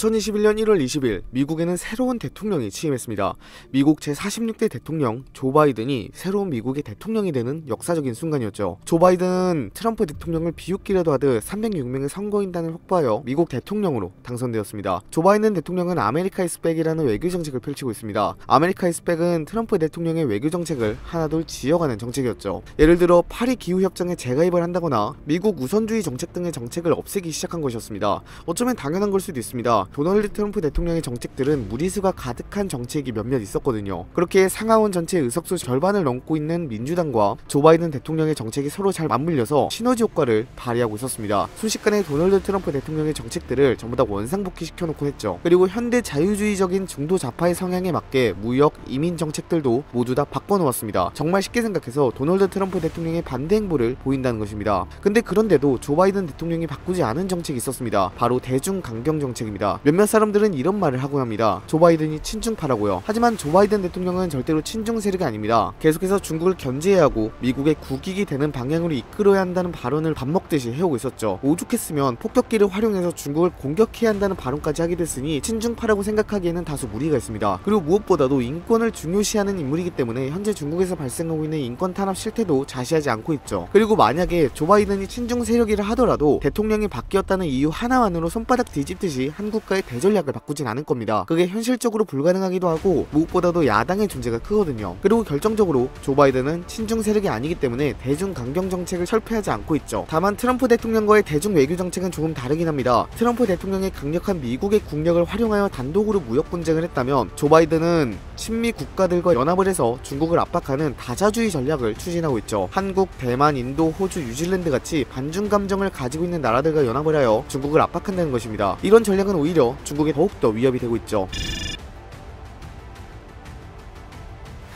2021년 1월 20일 미국에는 새로운 대통령이 취임했습니다. 미국 제46대 대통령 조 바이든이 새로운 미국의 대통령이 되는 역사적인 순간이었죠. 조 바이든은 트럼프 대통령을 비웃기라도 하듯 306명의 선거인단을 확보하여 미국 대통령으로 당선되었습니다. 조 바이든 대통령은 America is back이라는 외교 정책을 펼치고 있습니다. America is back은 트럼프 대통령의 외교 정책을 하나둘 지워가는 정책이었죠. 예를 들어 파리 기후 협정에 재가입을 한다거나 미국 우선주의 정책 등의 정책을 없애기 시작한 것이었습니다. 어쩌면 당연한 걸 수도 있습니다. 도널드 트럼프 대통령의 정책들은 무리수가 가득한 정책이 몇몇 있었거든요. 그렇게 상하원 전체 의석수 절반을 넘고 있는 민주당과 조 바이든 대통령의 정책이 서로 잘 맞물려서 시너지 효과를 발휘하고 있었습니다. 순식간에 도널드 트럼프 대통령의 정책들을 전부 다 원상복귀 시켜 놓고 했죠. 그리고 현대 자유주의적인 중도 좌파의 성향에 맞게 무역, 이민 정책들도 모두 다 바꿔놓았습니다. 정말 쉽게 생각해서 도널드 트럼프 대통령의 반대 행보를 보인다는 것입니다. 근데 그런데도 조 바이든 대통령이 바꾸지 않은 정책이 있었습니다. 바로 대중 강경 정책입니다. 몇몇 사람들은 이런 말을 하곤 합니다. 조 바이든이 친중파라고요. 하지만 조 바이든 대통령은 절대로 친중 세력이 아닙니다. 계속해서 중국을 견제해야 하고 미국의 국익이 되는 방향으로 이끌어야 한다는 발언을 밥 먹듯이 해오고 있었죠. 오죽했으면 폭격기를 활용해서 중국을 공격해야 한다는 발언까지 하게 됐으니 친중파라고 생각하기에는 다소 무리가 있습니다. 그리고 무엇보다도 인권을 중요시하는 인물이기 때문에 현재 중국에서 발생하고 있는 인권 탄압 실태도 좌시하지 않고 있죠. 그리고 만약에 조 바이든이 친중 세력이라 하더라도 대통령이 바뀌었다는 이유 하나만으로 손바닥 뒤집듯이 한국과의 대전략을 바꾸진 않을 겁니다. 그게 현실적으로 불가능하기도 하고 무엇보다도 야당의 존재가 크거든요. 그리고 결정적으로 조 바이든은 친중 세력이 아니기 때문에 대중 강경 정책을 철폐하지 않고 있죠. 다만 트럼프 대통령과의 대중 외교 정책은 조금 다르긴 합니다. 트럼프 대통령의 강력한 미국의 국력을 활용하여 단독으로 무역 분쟁을 했다면 조 바이든은 친미 국가들과 연합을 해서 중국을 압박하는 다자주의 전략을 추진하고 있죠. 한국, 대만, 인도, 호주, 뉴질랜드 같이 반중 감정을 가지고 있는 나라들과 연합을 하여 중국을 압박한다는 것입니다. 이런 전략은 오히려 중국에 더욱더 위협이 되고 있죠.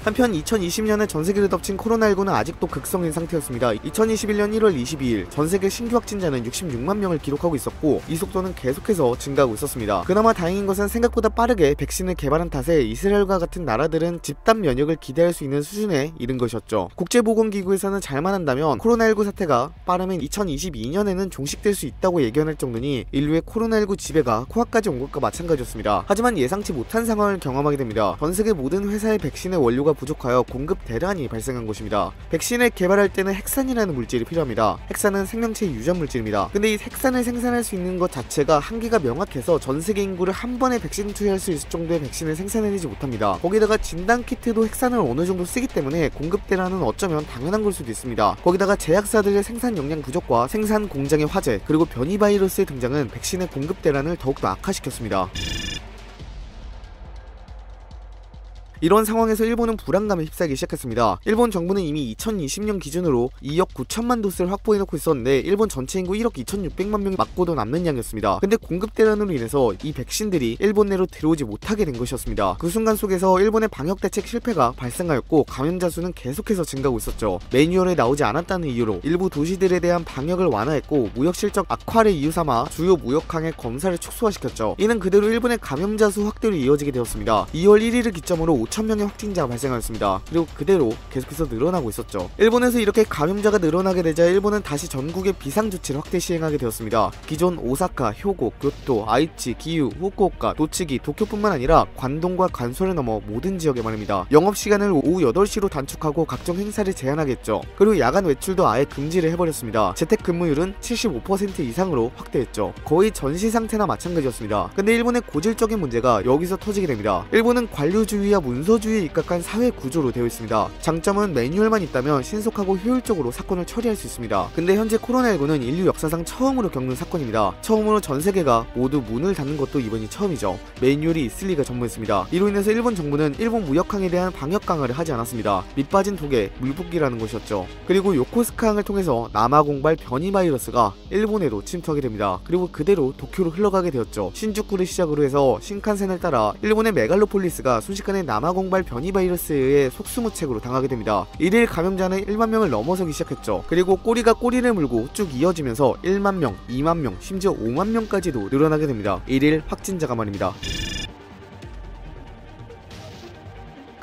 한편 2020년에 전 세계를 덮친 코로나19는 아직도 극성인 상태였습니다. 2021년 1월 22일 전 세계 신규 확진자는 66만 명을 기록하고 있었고 이 속도는 계속해서 증가하고 있었습니다. 그나마 다행인 것은 생각보다 빠르게 백신을 개발한 탓에 이스라엘과 같은 나라들은 집단 면역을 기대할 수 있는 수준에 이른 것이었죠. 국제보건기구에서는 잘만 한다면 코로나19 사태가 빠르면 2022년에는 종식될 수 있다고 예견할 정도니 인류의 코로나19 지배가 코앞까지 온 것과 마찬가지였습니다. 하지만 예상치 못한 상황을 경험하게 됩니다. 전 세계 모든 회사의 백신의 원료가 부족하여 공급 대란이 발생한 것입니다. 백신을 개발할 때는 핵산이라는 물질이 필요합니다. 핵산은 생명체의 유전 물질입니다. 근데 이 핵산을 생산할 수 있는 것 자체가 한계가 명확해서 전 세계 인구를 한 번에 백신 투여할 수 있을 정도의 백신을 생산해내지 못합니다. 거기다가 진단 키트도 핵산을 어느 정도 쓰기 때문에 공급 대란은 어쩌면 당연한 걸 수도 있습니다. 거기다가 제약사들의 생산 역량 부족과 생산 공장의 화재 그리고 변이 바이러스의 등장은 백신의 공급 대란을 더욱더 악화시켰습니다. 이런 상황에서 일본은 불안감에 휩싸이기 시작했습니다. 일본 정부는 이미 2020년 기준으로 2억 9천만 도스를 확보해놓고 있었는데 일본 전체 인구 1억 2,600만 명이 맞고도 남는 양이었습니다. 근데 공급 대란으로 인해서 이 백신들이 일본 내로 들어오지 못하게 된 것이었습니다. 그 순간 속에서 일본의 방역 대책 실패가 발생하였고 감염자 수는 계속해서 증가하고 있었죠. 매뉴얼에 나오지 않았다는 이유로 일부 도시들에 대한 방역을 완화했고 무역 실적 악화를 이유 삼아 주요 무역항의 검사를 축소화시켰죠. 이는 그대로 일본의 감염자 수 확대로 이어지게 되었습니다. 2월 1일을 기점으로 5천명의 확진자가 발생하였습니다. 그리고 그대로 계속해서 늘어나고 있었죠. 일본에서 이렇게 감염자가 늘어나게 되자 일본은 다시 전국의 비상조치를 확대 시행하게 되었습니다. 기존 오사카, 효고, 교토, 아이치, 기유, 후쿠오카, 도치기, 도쿄뿐만 아니라 관동과 관소를 넘어 모든 지역에 말입니다. 영업시간을 오후 8시로 단축하고 각종 행사를 제한하겠죠. 그리고 야간 외출도 아예 금지를 해버렸습니다. 재택근무율은 75% 이상으로 확대했죠. 거의 전시 상태나 마찬가지였습니다. 근데 일본의 고질적인 문제가 여기서 터지게 됩니다. 일본은 관료주의와 문 서주의에 입각한 사회 구조로 되어 있습니다. 장점은 매뉴얼만 있다면 신속하고 효율적으로 사건을 처리할 수 있습니다. 근데 현재 코로나19는 인류 역사상 처음으로 겪는 사건입니다. 처음으로 전 세계가 모두 문을 닫는 것도 이번이 처음이죠. 매뉴얼이 있을 리가 전무했습니다. 이로 인해서 일본 정부는 일본 무역항에 대한 방역 강화를 하지 않았습니다. 밑빠진 독에 물붓기라는 것이었죠. 그리고 요코스카항을 통해서 남아공발 변이 바이러스가 일본에도 침투하게 됩니다. 그리고 그대로 도쿄로 흘러가게 되었죠. 신주쿠를 시작으로 해서 신칸센을 따라 일본의 메갈로폴리스가 순식간에 남아 공발 변이 바이러스에 의해 속수무책으로 당하게 됩니다. 일일 감염자는 1만 명을 넘어서기 시작했죠. 그리고 꼬리가 꼬리를 물고 쭉 이어지면서 1만 명, 2만 명, 심지어 5만 명까지도 늘어나게 됩니다. 일일 확진자가 말입니다.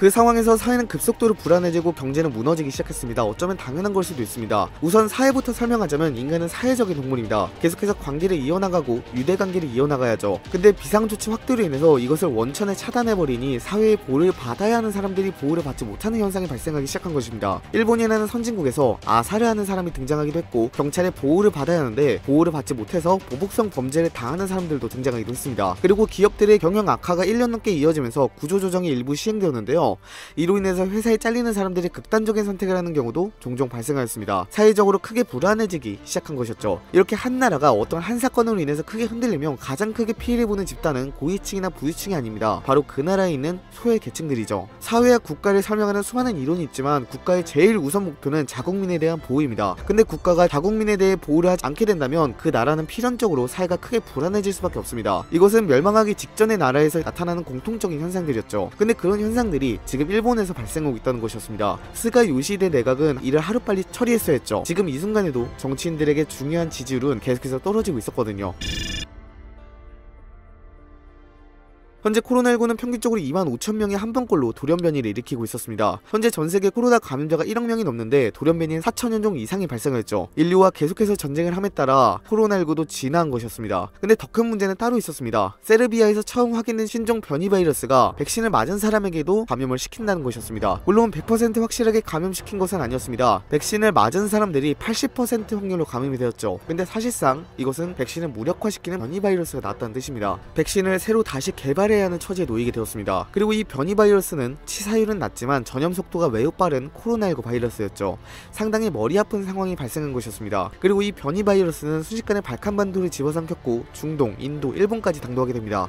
그 상황에서 사회는 급속도로 불안해지고 경제는 무너지기 시작했습니다. 어쩌면 당연한 걸 수도 있습니다. 우선 사회부터 설명하자면 인간은 사회적인 동물입니다. 계속해서 관계를 이어나가고 유대 관계를 이어나가야죠. 근데 비상조치 확대로 인해서 이것을 원천에 차단해버리니 사회의 보호를 받아야 하는 사람들이 보호를 받지 못하는 현상이 발생하기 시작한 것입니다. 일본이라는 선진국에서 아사를 하는 사람이 등장하기도 했고 경찰의 보호를 받아야 하는데 보호를 받지 못해서 보복성 범죄를 당하는 사람들도 등장하기도 했습니다. 그리고 기업들의 경영 악화가 1년 넘게 이어지면서 구조조정이 일부 시행되었는데요. 이로 인해서 회사에 잘리는 사람들이 극단적인 선택을 하는 경우도 종종 발생하였습니다. 사회적으로 크게 불안해지기 시작한 것이었죠. 이렇게 한 나라가 어떤 한 사건으로 인해서 크게 흔들리면 가장 크게 피해를 보는 집단은 고위층이나 부유층이 아닙니다. 바로 그 나라에 있는 소외 계층들이죠. 사회와 국가를 설명하는 수많은 이론이 있지만 국가의 제일 우선 목표는 자국민에 대한 보호입니다. 근데 국가가 자국민에 대해 보호를 하지 않게 된다면 그 나라는 필연적으로 사회가 크게 불안해질 수밖에 없습니다. 이것은 멸망하기 직전의 나라에서 나타나는 공통적인 현상들이었죠. 근데 그런 현상들이 지금 일본에서 발생하고 있다는 것이었습니다. 스가 요시대 내각은 이를 하루빨리 처리했어야 했죠. 지금 이 순간에도 정치인들에게 중요한 지지율은 계속해서 떨어지고 있었거든요. 현재 코로나19는 평균적으로 2만 5천 명의 한 번꼴로 돌연변이를 일으키고 있었습니다. 현재 전 세계 코로나 감염자가 1억 명이 넘는데 돌연변이는 4천여 종 이상이 발생했죠. 인류와 계속해서 전쟁을 함에 따라 코로나19도 진화한 것이었습니다. 근데 더 큰 문제는 따로 있었습니다. 세르비아에서 처음 확인된 신종 변이 바이러스가 백신을 맞은 사람에게도 감염을 시킨다는 것이었습니다. 물론 100% 확실하게 감염시킨 것은 아니었습니다. 백신을 맞은 사람들이 80% 확률로 감염이 되었죠. 근데 사실상 이것은 백신을 무력화시키는 변이 바이러스가 나왔다는 뜻입니다. 백신을 새로 다시 개발 해야 하는 처지에 놓이게 되었습니다. 그리고 이 변이 바이러스는 치사율은 낮지만 전염 속도가 매우 빠른 코로나19 바이러스였죠. 상당히 머리 아픈 상황이 발생한 것이었습니다. 그리고 이 변이 바이러스는 순식간에 발칸반도를 집어삼켰고 중동, 인도, 일본까지 당도하게 됩니다.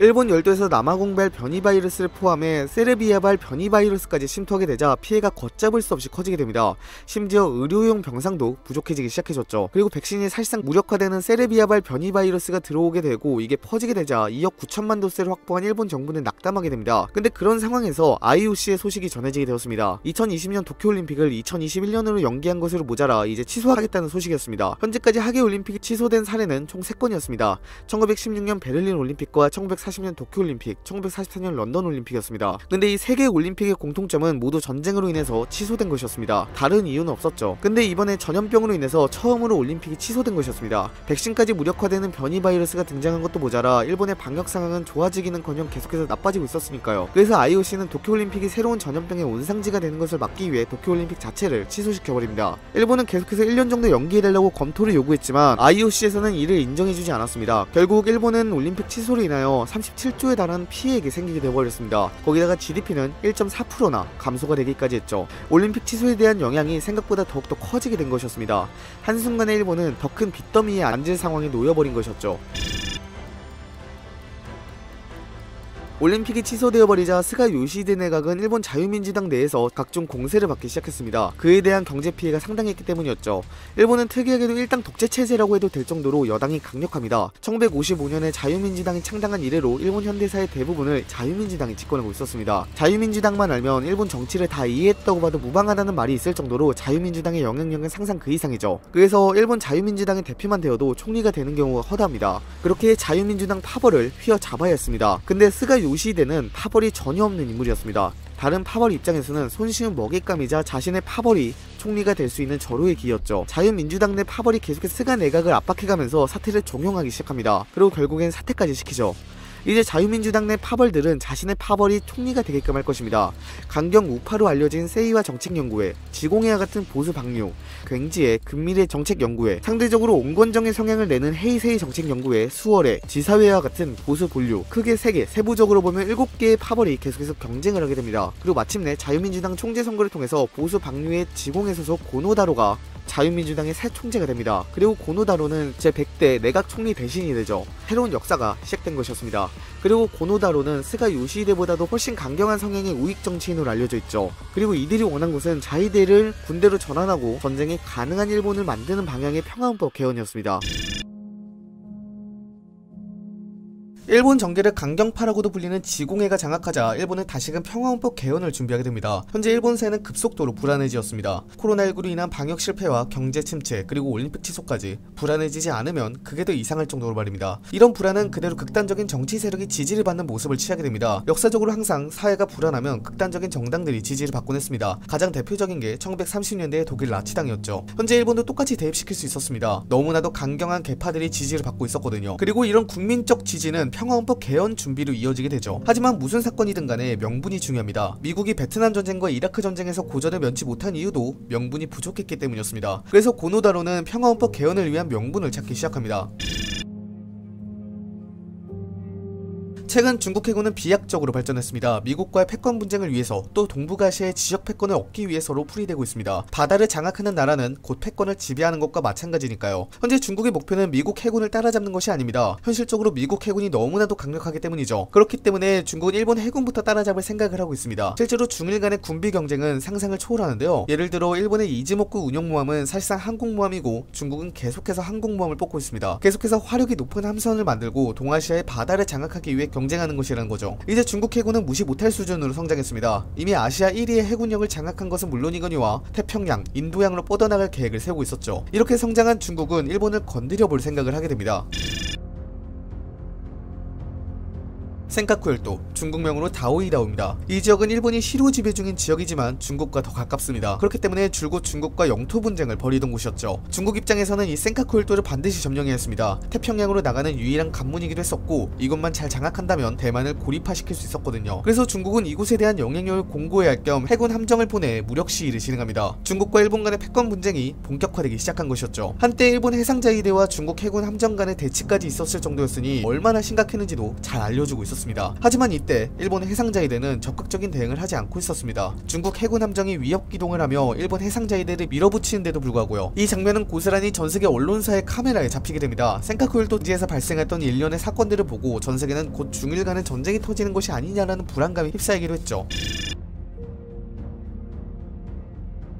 일본 열도에서 남아공발 변이 바이러스를 포함해 세르비아발 변이 바이러스까지 침투하게 되자 피해가 걷잡을 수 없이 커지게 됩니다. 심지어 의료용 병상도 부족해지기 시작해졌죠. 그리고 백신이 사실상 무력화되는 세르비아발 변이 바이러스가 들어오게 되고 이게 퍼지게 되자 2억 9천만 도세를 확보한 일본 정부는 낙담하게 됩니다. 근데 그런 상황에서 IOC의 소식이 전해지게 되었습니다. 2020년 도쿄올림픽을 2021년으로 연기한 것으로 모자라 이제 취소하겠다는 소식이었습니다. 현재까지 하계올림픽이 취소된 사례는 총 3건이었습니다. 1916년 베를린 올림픽과 1940 1940년 도쿄올림픽, 1944년 런던 올림픽이었습니다. 근데 이 세 개 올림픽의 공통점은 모두 전쟁으로 인해서 취소된 것이었습니다. 다른 이유는 없었죠. 근데 이번에 전염병으로 인해서 처음으로 올림픽이 취소된 것이었습니다. 백신까지 무력화되는 변이 바이러스가 등장한 것도 모자라 일본의 방역 상황은 좋아지기는커녕 계속해서 나빠지고 있었으니까요. 그래서 IOC는 도쿄올림픽이 새로운 전염병의 온상지가 되는 것을 막기 위해 도쿄올림픽 자체를 취소시켜버립니다. 일본은 계속해서 1년 정도 연기해달라고 검토를 요구했지만 IOC에서는 이를 인정해주지 않았습니다. 결국 일본은 올림픽 취소로 인하여 37조에 달하는 피해액이 생기게 되어버렸습니다. 거기다가 GDP는 1.4%나 감소가 되기까지 했죠. 올림픽 취소에 대한 영향이 생각보다 더욱더 커지게 된 것이었습니다. 한순간에 일본은 더 큰 빚더미에 앉을 상황에 놓여버린 것이었죠. 올림픽이 취소되어 버리자 스가 요시히데 내각은 일본 자유민주당 내에서 각종 공세를 받기 시작했습니다. 그에 대한 경제 피해가 상당했기 때문이었죠. 일본은 특이하게도 일당 독재 체제라고 해도 될 정도로 여당이 강력합니다. 1955년에 자유민주당이 창당한 이래로 일본 현대사의 대부분을 자유민주당이 집권하고 있었습니다. 자유민주당만 알면 일본 정치를 다 이해했다고 봐도 무방하다는 말이 있을 정도로 자유민주당의 영향력은 상상 그 이상이죠. 그래서 일본 자유민주당의 대표만 되어도 총리가 되는 경우가 허다합니다. 그렇게 자유민주당 파벌을 휘어잡아야 했습니다. 근데 스가 요시히데는 파벌이 전혀 없는 인물이었습니다. 다른 파벌 입장에서는 손쉬운 먹잇감이자 자신의 파벌이 총리가 될 수 있는 절호의 기회였죠. 자유민주당 내 파벌이 계속해서 스가 내각을 압박해가면서 사퇴를 종용하기 시작합니다. 그리고 결국엔 사퇴까지 시키죠. 이제 자유민주당 내 파벌들은 자신의 파벌이 총리가 되게끔 할 것입니다. 강경 우파로 알려진 세이와 정책연구회, 지공회와 같은 보수 방류, 굉지회, 근미래 정책연구회, 상대적으로 온건적인 성향을 내는 헤이세이 정책연구회, 수월회, 지사회와 같은 보수 본류, 크게 3개, 세부적으로 보면 7개의 파벌이 계속해서 경쟁을 하게 됩니다. 그리고 마침내 자유민주당 총재 선거를 통해서 보수 방류의 지공회 소속 고노다로가 자유민주당의 새 총재가 됩니다. 그리고 고노다로는 제100대 내각 총리 대신이 되죠. 새로운 역사가 시작된 것이었습니다. 그리고 고노다로는 스가 요시히데보다도 훨씬 강경한 성향의 우익 정치인으로 알려져 있죠. 그리고 이들이 원한 것은 자위대를 군대로 전환하고 전쟁이 가능한 일본을 만드는 방향의 평화헌법 개헌이었습니다. 일본 정계를 강경파라고도 불리는 지공회가 장악하자 일본은 다시금 평화헌법 개헌을 준비하게 됩니다. 현재 일본 사회는 급속도로 불안해지었습니다. 코로나19로 인한 방역 실패와 경제 침체 그리고 올림픽 취소까지 불안해지지 않으면 그게 더 이상할 정도로 말입니다. 이런 불안은 그대로 극단적인 정치 세력이 지지를 받는 모습을 취하게 됩니다. 역사적으로 항상 사회가 불안하면 극단적인 정당들이 지지를 받곤 했습니다. 가장 대표적인 게 1930년대의 독일 나치당이었죠. 현재 일본도 똑같이 대입시킬 수 있었습니다. 너무나도 강경한 개파들이 지지를 받고 있었거든요. 그리고 이런 국민적 지지는 평화헌법 개헌 준비로 이어지게 되죠. 하지만 무슨 사건이든 간에 명분이 중요합니다. 미국이 베트남 전쟁과 이라크 전쟁에서 고전을 면치 못한 이유도 명분이 부족했기 때문이었습니다. 그래서 고노다로는 평화헌법 개헌을 위한 명분을 찾기 시작합니다. 최근 중국 해군은 비약적으로 발전했습니다. 미국과의 패권 분쟁을 위해서 또 동북아시아의 지역 패권을 얻기 위해서로 풀이되고 있습니다. 바다를 장악하는 나라는 곧 패권을 지배하는 것과 마찬가지니까요. 현재 중국의 목표는 미국 해군을 따라잡는 것이 아닙니다. 현실적으로 미국 해군이 너무나도 강력하기 때문이죠. 그렇기 때문에 중국은 일본 해군부터 따라잡을 생각을 하고 있습니다. 실제로 중일 간의 군비 경쟁은 상상을 초월하는데요. 예를 들어 일본의 이즈모급 운용모함은 사실상 항공모함이고 중국은 계속해서 항공모함을 뽑고 있습니다. 계속해서 화력이 높은 함선을 만들고 동아시아의 바다를 장악하기 위해 경쟁하는 것이라는 거죠. 이제 중국 해군은 무시 못할 수준으로 성장했습니다. 이미 아시아 1위의 해군력을 장악한 것은 물론이거니와 태평양, 인도양으로 뻗어나갈 계획을 세우고 있었죠. 이렇게 성장한 중국은 일본을 건드려 볼 생각을 하게 됩니다. 센카쿠열도 중국명으로 다오이다오입니다. 이 지역은 일본이 시로 지배 중인 지역이지만 중국과 더 가깝습니다. 그렇기 때문에 줄곧 중국과 영토 분쟁을 벌이던 곳이었죠. 중국 입장에서는 이 센카쿠열도를 반드시 점령해야 했습니다. 태평양으로 나가는 유일한 관문이기도 했었고 이것만 잘 장악한다면 대만을 고립화시킬 수 있었거든요. 그래서 중국은 이곳에 대한 영향력을 공고해야 할 겸 해군 함정을 보내 무력 시위를 진행합니다. 중국과 일본 간의 패권 분쟁이 본격화되기 시작한 것이었죠. 한때 일본 해상자위대와 중국 해군 함정 간의 대치까지 있었을 정도였으니 얼마나 심각했는지도 잘 알려주고 있었습니다. 있었습니다. 하지만 이때 일본 해상자위대는 적극적인 대응을 하지 않고 있었습니다. 중국 해군 함정이 위협 기동을 하며 일본 해상자위대를 밀어붙이는데도 불구하고요. 이 장면은 고스란히 전세계 언론사의 카메라에 잡히게 됩니다. 센카쿠일도지에서 발생했던 일련의 사건들을 보고 전세계는 곧 중일 간의 전쟁이 터지는 것이 아니냐라는 불안감이 휩싸이기도 했죠.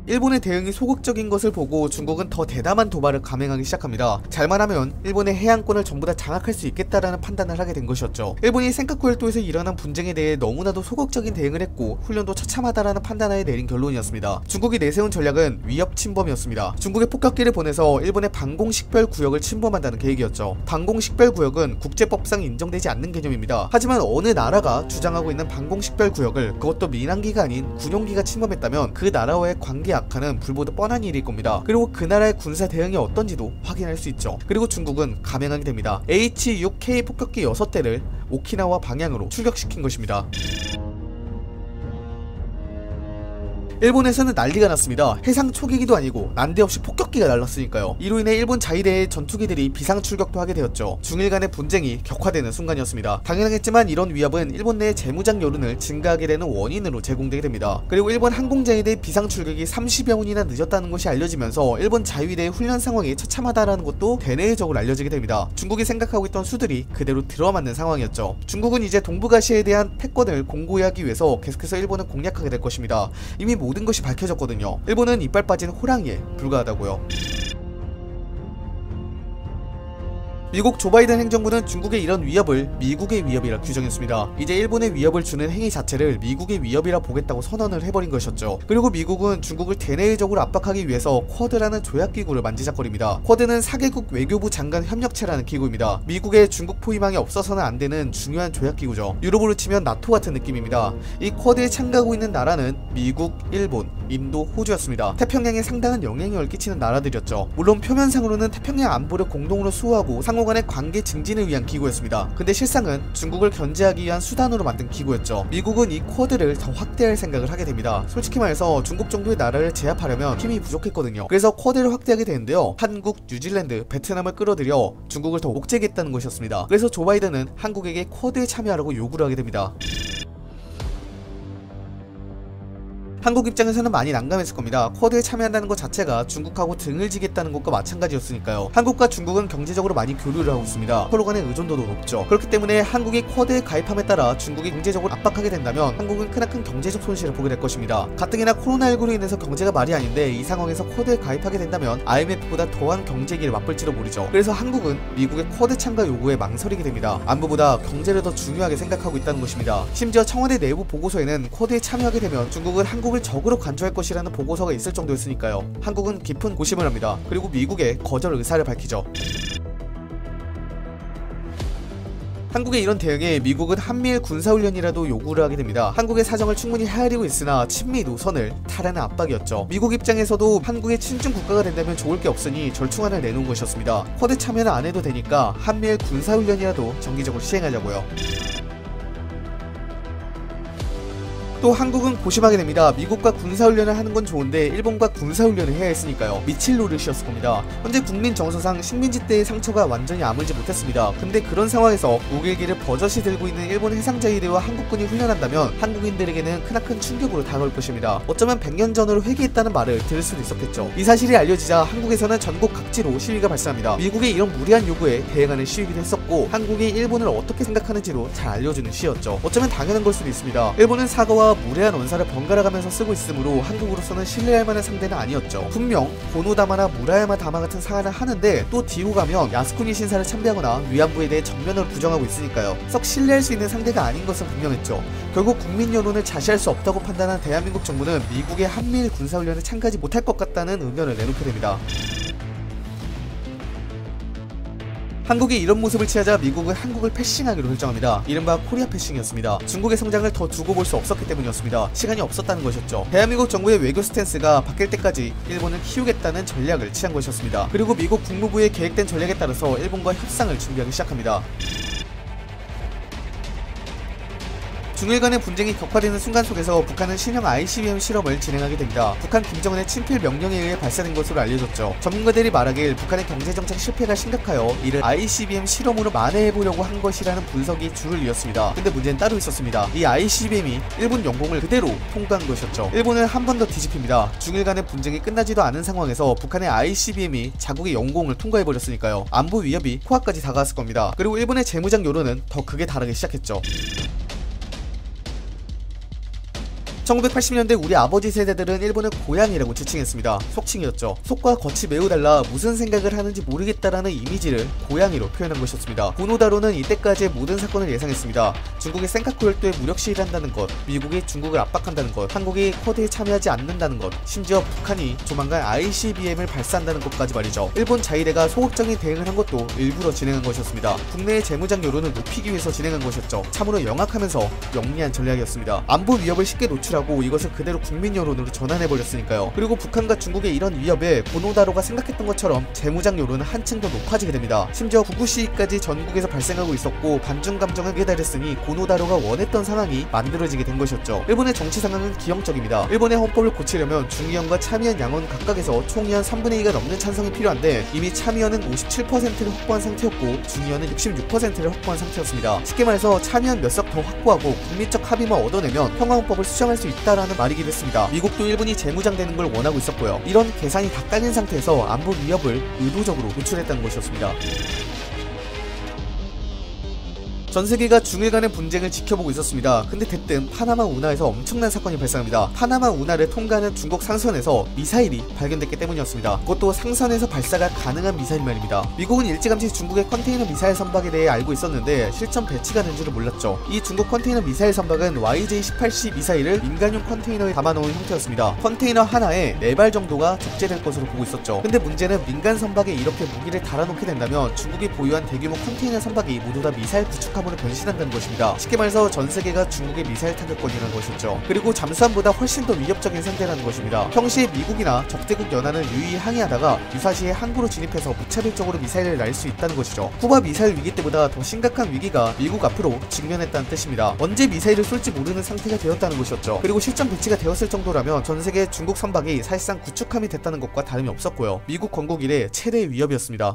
일본의 대응이 소극적인 것을 보고 중국은 더 대담한 도발을 감행하기 시작합니다. 잘만 하면 일본의 해안권을 전부 다 장악할 수 있겠다라는 판단을 하게 된 것이었죠. 일본이 센카쿠 열도에서 일어난 분쟁에 대해 너무나도 소극적인 대응을 했고 훈련도 처참하다라는 판단하에 내린 결론이었습니다. 중국이 내세운 전략은 위협 침범이었습니다. 중국의 폭격기를 보내서 일본의 방공식별 구역을 침범한다는 계획이었죠. 방공식별 구역은 국제법상 인정되지 않는 개념입니다. 하지만 어느 나라가 주장하고 있는 방공식별 구역을 그것도 민항기가 아닌 군용기가 침범했다면 그 나라와의 관계 악화는 불보듯 뻔한 일일 겁니다. 그리고 그 나라의 군사 대응이 어떤지도 확인할 수 있죠. 그리고 중국은 감행하게 됩니다. H-6K 폭격기 6대를 오키나와 방향으로 출격시킨 것입니다. 일본에서는 난리가 났습니다. 해상 초계기도 아니고 난데없이 폭격기가 날랐으니까요. 이로 인해 일본 자위대의 전투기들이 비상 출격도 하게 되었죠. 중일 간의 분쟁이 격화되는 순간이었습니다. 당연하겠지만 이런 위협은 일본 내 재무장 여론을 증가하게 되는 원인으로 제공되게 됩니다. 그리고 일본 항공자위대 비상 출격이 30여 분이나 늦었다는 것이 알려지면서 일본 자위대의 훈련 상황이 처참하다라는 것도 대내적으로 알려지게 됩니다. 중국이 생각하고 있던 수들이 그대로 들어맞는 상황이었죠. 중국은 이제 동북아시아에 대한 패권을 공고히 하기 위해서 계속해서 일본을 공략하게 될 것입니다. 이미 모든 것이 밝혀졌거든요. 일본은 이빨 빠진 호랑이에 불과하다고요. 미국 조 바이든 행정부는 중국의 이런 위협을 미국의 위협이라 규정했습니다. 이제 일본의 위협을 주는 행위 자체를 미국의 위협이라 보겠다고 선언을 해버린 것이었죠. 그리고 미국은 중국을 대내적으로 압박하기 위해서 쿼드라는 조약기구를 만지작거립니다. 쿼드는 4개국 외교부 장관 협력체라는 기구입니다. 미국의 중국 포위망이 없어서는 안 되는 중요한 조약기구죠. 유럽으로 치면 나토 같은 느낌입니다. 이 쿼드에 참가하고 있는 나라는 미국, 일본, 인도, 호주였습니다. 태평양에 상당한 영향력을 끼치는 나라들이었죠. 물론 표면상으로는 태평양 안보를 공동으로 수호하고 상 상호 간의 관계 증진을 위한 기구였습니다. 근데 실상은 중국을 견제하기 위한 수단으로 만든 기구였죠. 미국은 이 쿼드를 더 확대할 생각을 하게 됩니다. 솔직히 말해서 중국 정도의 나라를 제압하려면 힘이 부족했거든요. 그래서 쿼드를 확대하게 되는데요. 한국, 뉴질랜드, 베트남을 끌어들여 중국을 더 옥죄겠다는 것이었습니다. 그래서 조 바이든은 한국에게 쿼드에 참여하라고 요구를 하게 됩니다. 한국 입장에서는 많이 난감했을 겁니다. 쿼드에 참여한다는 것 자체가 중국하고 등을 지겠다는 것과 마찬가지였으니까요. 한국과 중국은 경제적으로 많이 교류를 하고 있습니다. 서로 간의 의존도도 높죠. 그렇기 때문에 한국이 쿼드에 가입함에 따라 중국이 경제적으로 압박하게 된다면 한국은 크나큰 경제적 손실을 보게 될 것입니다. 가뜩이나 코로나19로 인해서 경제가 말이 아닌데 이 상황에서 쿼드에 가입하게 된다면 IMF보다 더한 경제기를 맛볼지도 모르죠. 그래서 한국은 미국의 쿼드 참가 요구에 망설이게 됩니다. 안보보다 경제를 더 중요하게 생각하고 있다는 것입니다. 심지어 청와대 내부 보고서에는 쿼드에 참여하게 되면 중국은 한국 을 적으로 간주할 것이라는 보고서가 있을 정도였으니까요. 한국은 깊은 고심을 합니다. 그리고 미국에 거절 의사를 밝히죠. 한국의 이런 대응에 미국은 한미일 군사훈련이라도 요구를 하게 됩니다. 한국의 사정을 충분히 헤아리고 있으나 친미 노선을 탈하는 압박이었죠. 미국 입장에서도 한국의 친중 국가가 된다면 좋을 게 없으니 절충안을 내놓은 것이었습니다. 쿼드 참여는 안 해도 되니까 한미일 군사훈련이라도 정기적으로 시행하자고요. 또 한국은 고심하게 됩니다. 미국과 군사훈련을 하는 건 좋은데 일본과 군사훈련을 해야 했으니까요. 미칠 노릇이었을 겁니다. 현재 국민 정서상 식민지 때의 상처가 완전히 아물지 못했습니다. 근데 그런 상황에서 우길기를 버젓이 들고 있는 일본 해상자위대와 한국군이 훈련한다면 한국인들에게는 크나큰 충격으로 다가올 것입니다. 어쩌면 100년 전으로 회귀했다는 말을 들을 수도 있었겠죠. 이 사실이 알려지자 한국에서는 전국 각지로 시위가 발생합니다. 미국의 이런 무리한 요구에 대응하는 시위기도 했었고 한국이 일본을 어떻게 생각하는지도 잘 알려주는 시였죠. 어쩌면 당연한 걸 수도 있습니다. 일본은 사과와 무례한 원사를 번갈아 가면서 쓰고 있으므로 한국으로서는 신뢰할 만한 상대는 아니었죠. 분명 고노다마나 무라야마 다마 같은 사안을 하는데 또 뒤로 가면 야스쿠니 신사를 참배하거나 위안부에 대해 정면으로 부정하고 있으니까요. 썩 신뢰할 수 있는 상대가 아닌 것은 분명했죠. 결국 국민 여론을 자시할 수 없다고 판단한 대한민국 정부는 미국의 한미일 군사훈련에 참가하지 못할 것 같다는 의견을 내놓게 됩니다. 한국이 이런 모습을 취하자 미국은 한국을 패싱하기로 결정합니다. 이른바 코리아 패싱이었습니다. 중국의 성장을 더 두고 볼 수 없었기 때문이었습니다. 시간이 없었다는 것이었죠. 대한민국 정부의 외교 스탠스가 바뀔 때까지 일본을 키우겠다는 전략을 취한 것이었습니다. 그리고 미국 국무부의 계획된 전략에 따라서 일본과 협상을 준비하기 시작합니다. 중일 간의 분쟁이 격화되는 순간 속에서 북한은 신형 ICBM 실험을 진행하게 됩니다. 북한 김정은의 친필 명령에 의해 발사된 것으로 알려졌죠. 전문가들이 말하길 북한의 경제정책 실패가 심각하여 이를 ICBM 실험으로 만회해보려고 한 것이라는 분석이 줄을 이었습니다. 근데 문제는 따로 있었습니다. 이 ICBM이 일본 영공을 그대로 통과한 것이었죠. 일본은 한 번 더 뒤집힙니다. 중일 간의 분쟁이 끝나지도 않은 상황에서 북한의 ICBM이 자국의 영공을 통과해버렸으니까요. 안보 위협이 코앞까지 다가왔을 겁니다. 그리고 일본의 재무장 여론은 더 크게 다르기 시작했죠. 1980년대 우리 아버지 세대들은 일본을 고향이라고 지칭했습니다. 속칭이었죠. 속과 겉이 매우 달라 무슨 생각을 하는지 모르겠다라는 이미지를 고양이로 표현한 것이었습니다. 고노다로는 이때까지의 모든 사건을 예상했습니다. 중국이 센카쿠 열도에 무력 시위를 한다는 것, 미국이 중국을 압박한다는 것, 한국이 쿼드에 참여하지 않는다는 것, 심지어 북한이 조만간 ICBM을 발사한다는 것까지 말이죠. 일본 자위대가 소극적인 대응을 한 것도 일부러 진행한 것이었습니다. 국내의 재무장 여론을 높이기 위해서 진행한 것이었죠. 참으로 영악하면서 영리한 전략이었습니다. 안보 위협을 쉽게 노출하고 하고 이것을 그대로 국민 여론으로 전환해버렸으니까요. 그리고 북한과 중국의 이런 위협에 고노다로가 생각했던 것처럼 재무장 여론은 한층 더 높아지게 됩니다. 심지어 구구시위까지 전국에서 발생하고 있었고 반중 감정을 깨달았으니 고노다로가 원했던 상황이 만들어지게 된 것이었죠. 일본의 정치 상황은 기형적입니다. 일본의 헌법을 고치려면 중의원과 참의원 양원 각각에서 총의원 3분의 2가 넘는 찬성이 필요한데 이미 참의원은 57%를 확보한 상태였고 중의원은 66%를 확보한 상태였습니다. 쉽게 말해서 참의원 몇 석 더 확보하고 국민적 합의만 얻어내면 평화헌법을 수정할 수 있다라는 말이기도 했습니다. 미국도 일본이 재무장되는 걸 원하고 있었고요. 이런 계산이 다 깔린 상태에서 안보 위협을 의도적으로 노출했다는 것이었습니다. 전 세계가 중일 간의 분쟁을 지켜보고 있었습니다. 근데 대뜸 파나마 운하에서 엄청난 사건이 발생합니다. 파나마 운하를 통과하는 중국 상선에서 미사일이 발견됐기 때문이었습니다. 그것도 상선에서 발사가 가능한 미사일 말입니다. 미국은 일찌감치 중국의 컨테이너 미사일 선박에 대해 알고 있었는데 실전 배치가 된 줄은 몰랐죠. 이 중국 컨테이너 미사일 선박은 YJ-18C 미사일을 민간용 컨테이너에 담아놓은 형태였습니다. 컨테이너 하나에 4발 정도가 적재될 것으로 보고 있었죠. 근데 문제는 민간 선박에 이렇게 무기를 달아놓게 된다면 중국이 보유한 대규모 컨테이너 선박이 모두 다 미사일 구축함으로 변신한다는 것입니다. 쉽게 말해서 전 세계가 중국의 미사일 타격권이라는 것이죠. 그리고 잠수함보다 훨씬 더 위협적인 상대라는 것입니다. 평시에 미국이나 적대국 연안을 유유히 항해하다가 유사시에 항구로 진입해서 무차별적으로 미사일을 날릴 수 있다는 것이죠. 쿠바 미사일 위기 때보다 더 심각한 위기가 미국 앞으로 직면했다는 뜻입니다. 언제 미사일을 쏠지 모르는 상태가 되었다는 것이었죠. 그리고 실전 배치가 되었을 정도라면 전 세계 중국 선박이 사실상 구축함이 됐다는 것과 다름이 없었고요. 미국 건국 이래 최대의 위협이었습니다.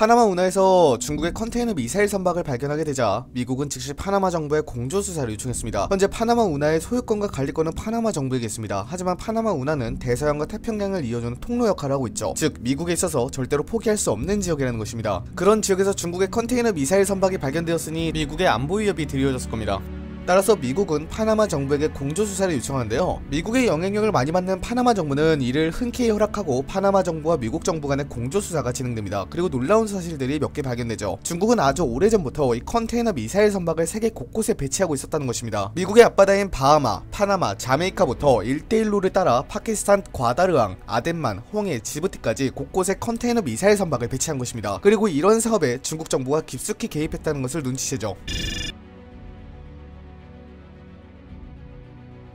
파나마 운하에서 중국의 컨테이너 미사일 선박을 발견하게 되자 미국은 즉시 파나마 정부에 공조 수사를 요청했습니다. 현재 파나마 운하의 소유권과 관리권은 파나마 정부에게 있습니다. 하지만 파나마 운하는 대서양과 태평양을 이어주는 통로 역할을 하고 있죠. 즉 미국에 있어서 절대로 포기할 수 없는 지역이라는 것입니다. 그런 지역에서 중국의 컨테이너 미사일 선박이 발견되었으니 미국의 안보 위협이 드리워졌을 겁니다. 따라서 미국은 파나마 정부에게 공조 수사를 요청하는데요. 미국의 영향력을 많이 받는 파나마 정부는 이를 흔쾌히 허락하고 파나마 정부와 미국 정부 간의 공조 수사가 진행됩니다. 그리고 놀라운 사실들이 몇 개 발견되죠. 중국은 아주 오래전부터 이 컨테이너 미사일 선박을 세계 곳곳에 배치하고 있었다는 것입니다. 미국의 앞바다인 바하마, 파나마, 자메이카부터 1대1로를 따라 파키스탄 과다르항, 아덴만, 홍해, 지부티까지 곳곳에 컨테이너 미사일 선박을 배치한 것입니다. 그리고 이런 사업에 중국 정부가 깊숙이 개입했다는 것을 눈치채죠.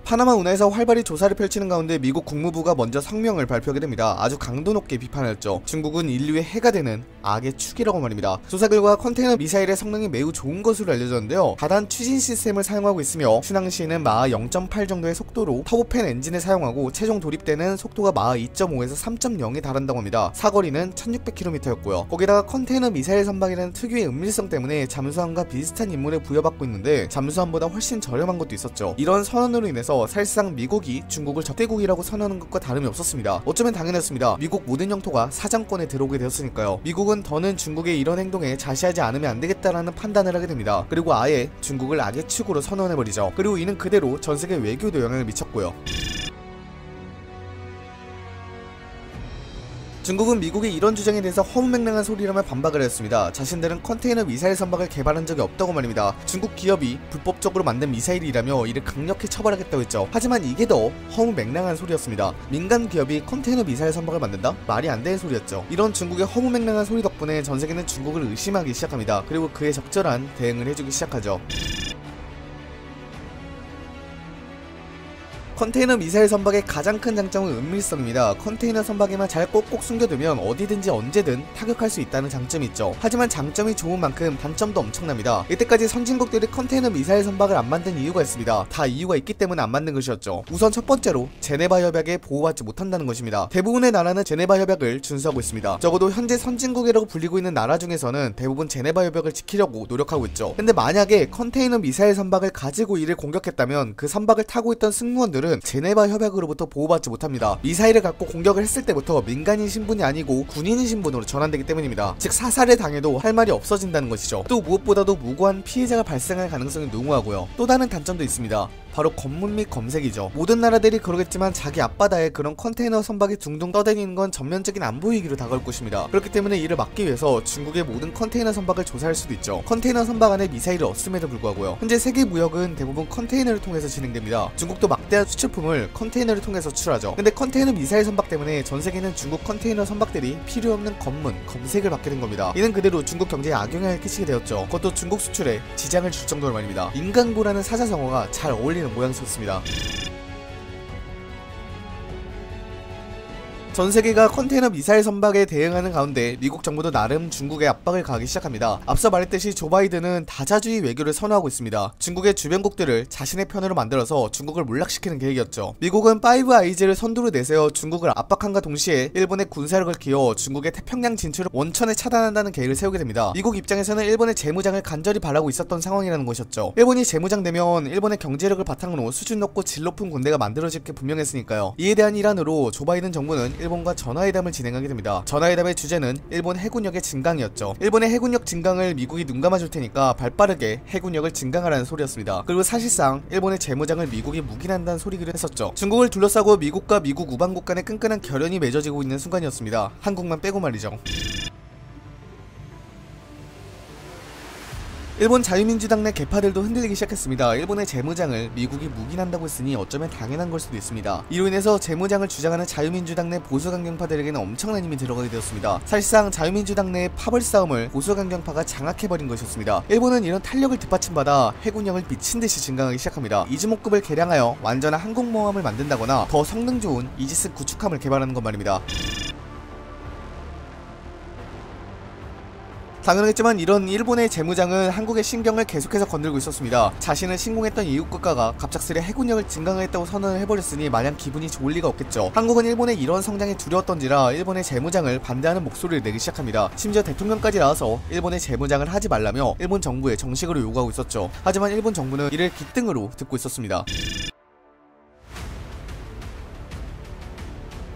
파나마 운하에서 활발히 조사를 펼치는 가운데 미국 국무부가 먼저 성명을 발표하게 됩니다. 아주 강도 높게 비판하였죠. 중국은 인류의 해가 되는 악의 축이라고 말입니다. 조사 결과 컨테이너 미사일의 성능이 매우 좋은 것으로 알려졌는데요. 다단 추진 시스템을 사용하고 있으며 순항 시에는 마하 0.8 정도의 속도로 터보팬 엔진을 사용하고 최종 돌입되는 속도가 마하 2.5에서 3.0에 달한다고 합니다. 사거리는 1600km였고요. 거기다가 컨테이너 미사일 선박이라는 특유의 은밀성 때문에 잠수함과 비슷한 임무를 부여받고 있는데 잠수함보다 훨씬 저렴한 것도 있었죠. 이런 선언으로 인해서 사실상 미국이 중국을 적대국이라고 선언하는 것과 다름이 없었습니다. 어쩌면 당연했습니다. 미국 모든 영토가 사장권에 들어오게 되었으니까요. 미국은 더는 중국의 이런 행동에 자시하지 않으면 안 되겠다라는 판단을 하게 됩니다. 그리고 아예 중국을 악의 축으로 선언해버리죠. 그리고 이는 그대로 전 세계 외교도 영향을 미쳤고요. 중국은 미국의 이런 주장에 대해서 허무맹랑한 소리라며 반박을 했습니다. 자신들은 컨테이너 미사일 선박을 개발한 적이 없다고 말입니다. 중국 기업이 불법적으로 만든 미사일이라며 이를 강력히 처벌하겠다고 했죠. 하지만 이게 더 허무맹랑한 소리였습니다. 민간 기업이 컨테이너 미사일 선박을 만든다? 말이 안 되는 소리였죠. 이런 중국의 허무맹랑한 소리 덕분에 전 세계는 중국을 의심하기 시작합니다. 그리고 그에 적절한 대응을 해주기 시작하죠. 컨테이너 미사일 선박의 가장 큰 장점은 은밀성입니다. 컨테이너 선박에만 잘 꼭꼭 숨겨두면 어디든지 언제든 타격할 수 있다는 장점이 있죠. 하지만 장점이 좋은 만큼 단점도 엄청납니다. 이때까지 선진국들이 컨테이너 미사일 선박을 안 만든 이유가 있습니다. 다 이유가 있기 때문에 안 만든 것이었죠. 우선 첫 번째로 제네바 협약에 보호받지 못한다는 것입니다. 대부분의 나라는 제네바 협약을 준수하고 있습니다. 적어도 현재 선진국이라고 불리고 있는 나라 중에서는 대부분 제네바 협약을 지키려고 노력하고 있죠. 근데 만약에 컨테이너 미사일 선박을 가지고 이를 공격했다면 그 선박을 타고 있던 승무원들은 미사일은 제네바 협약으로부터 보호받지 못합니다. 미사일을 갖고 공격을 했을 때부터 민간인 신분이 아니고 군인 신분으로 전환되기 때문입니다. 즉 사살을 당해도 할 말이 없어진다는 것이죠. 또 무엇보다도 무고한 피해자가 발생할 가능성이 농후하고요. 또 다른 단점도 있습니다. 바로 검문 및 검색이죠. 모든 나라들이 그러겠지만 자기 앞바다에 그런 컨테이너 선박이 둥둥 떠다니는 건 전면적인 안보 위기로 다가올 것입니다. 그렇기 때문에 이를 막기 위해서 중국의 모든 컨테이너 선박을 조사할 수도 있죠. 컨테이너 선박 안에 미사일을 없음에도 불구하고요. 현재 세계 무역은 대부분 컨테이너를 통해서 진행됩니다. 중국도 막대한 수출품을 컨테이너를 통해서 수출하죠. 근데 컨테이너 미사일 선박 때문에 전 세계는 중국 컨테이너 선박들이 필요 없는 검문, 검색을 받게 된 겁니다. 이는 그대로 중국 경제에 악영향을 끼치게 되었죠. 그것도 중국 수출에 지장을 줄 정도로 말입니다. 인간고라는 사자성어가 잘 어울리는 모양새였습니다. 전 세계가 컨테이너 미사일 선박에 대응하는 가운데 미국 정부도 나름 중국에 압박을 가하기 시작합니다. 앞서 말했듯이 조 바이든은 다자주의 외교를 선호하고 있습니다. 중국의 주변국들을 자신의 편으로 만들어서 중국을 몰락시키는 계획이었죠. 미국은 파이브 아이즈를 선두로 내세워 중국을 압박함과 동시에 일본의 군사력을 키워 중국의 태평양 진출을 원천에 차단한다는 계획을 세우게 됩니다. 미국 입장에서는 일본의 재무장을 간절히 바라고 있었던 상황이라는 것이었죠. 일본이 재무장 되면 일본의 경제력을 바탕으로 수준 높고 질 높은 군대가 만들어질 게 분명했으니까요. 이에 대한 일환으로 조 바이든 정부는 일본과 전화회담을 진행하게 됩니다. 전화회담의 주제는 일본 해군력의 증강이었죠. 일본의 해군력 증강을 미국이 눈 감아줄 테니까 발빠르게 해군력을 증강하라는 소리였습니다. 그리고 사실상 일본의 재무장을 미국이 묵인한다는 소리기도 했었죠. 중국을 둘러싸고 미국과 미국 우방국 간의 끈끈한 결연이 맺어지고 있는 순간이었습니다. 한국만 빼고 말이죠. 일본 자유민주당 내 개파들도 흔들리기 시작했습니다. 일본의 재무장을 미국이 묵인한다고 했으니 어쩌면 당연한 걸 수도 있습니다. 이로 인해서 재무장을 주장하는 자유민주당 내 보수 강경파들에게는 엄청난 힘이 들어가게 되었습니다. 사실상 자유민주당 내 파벌 싸움을 보수 강경파가 장악해버린 것이었습니다. 일본은 이런 탄력을 뒷받침받아 해군력을 미친듯이 증강하기 시작합니다. 이즈모급을 개량하여 완전한 항공모함을 만든다거나 더 성능 좋은 이지스 구축함을 개발하는 것 말입니다. 당연했지만 이런 일본의 재무장은 한국의 신경을 계속해서 건들고 있었습니다. 자신을 침공했던 이웃 국가가 갑작스레 해군력을 증강했다고 선언을 해버렸으니 마냥 기분이 좋을 리가 없겠죠. 한국은 일본의 이런 성장에 두려웠던지라 일본의 재무장을 반대하는 목소리를 내기 시작합니다. 심지어 대통령까지 나와서 일본의 재무장을 하지 말라며 일본 정부에 정식으로 요구하고 있었죠. 하지만 일본 정부는 이를 기등으로 듣고 있었습니다.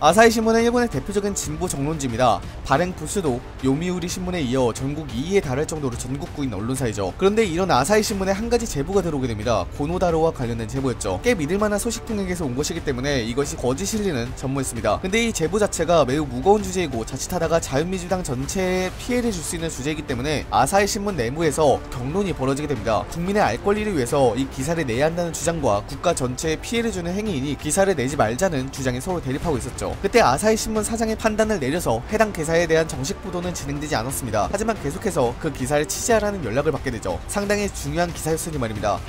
아사히 신문은 일본의 대표적인 진보 정론지입니다. 발행 부수도 요미우리 신문에 이어 전국 2위에 달할 정도로 전국구인 언론사이죠. 그런데 이런 아사히 신문에 한 가지 제보가 들어오게 됩니다. 고노다로와 관련된 제보였죠. 꽤 믿을만한 소식통에게서 온 것이기 때문에 이것이 거짓일 리는 전무했습니다. 근데 이 제보 자체가 매우 무거운 주제이고 자칫하다가 자유민주당 전체에 피해를 줄 수 있는 주제이기 때문에 아사히 신문 내부에서 경론이 벌어지게 됩니다. 국민의 알 권리를 위해서 이 기사를 내야 한다는 주장과 국가 전체에 피해를 주는 행위이니 기사를 내지 말자는 주장이 서로 대립하고 있었죠. 그때 아사히 신문 사장의 판단을 내려서 해당 기사에 대한 정식 보도는 진행되지 않았습니다. 하지만 계속해서 그 기사를 취재하라는 연락을 받게 되죠. 상당히 중요한 기사였으니 말입니다.